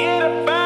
Get up.